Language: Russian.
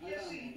Thank